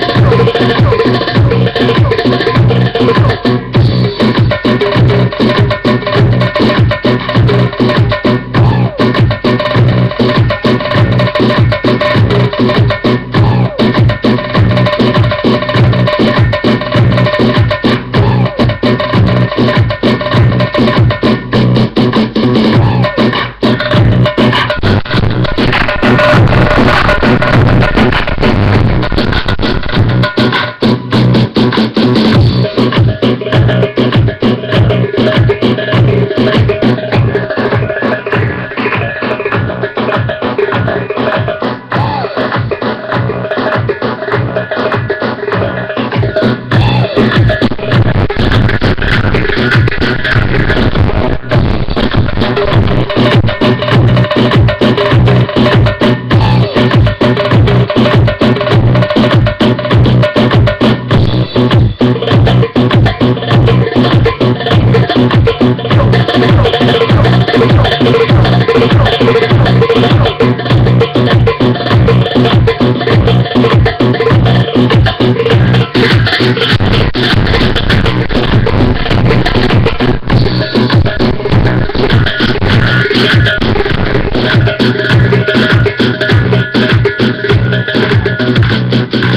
Let's go.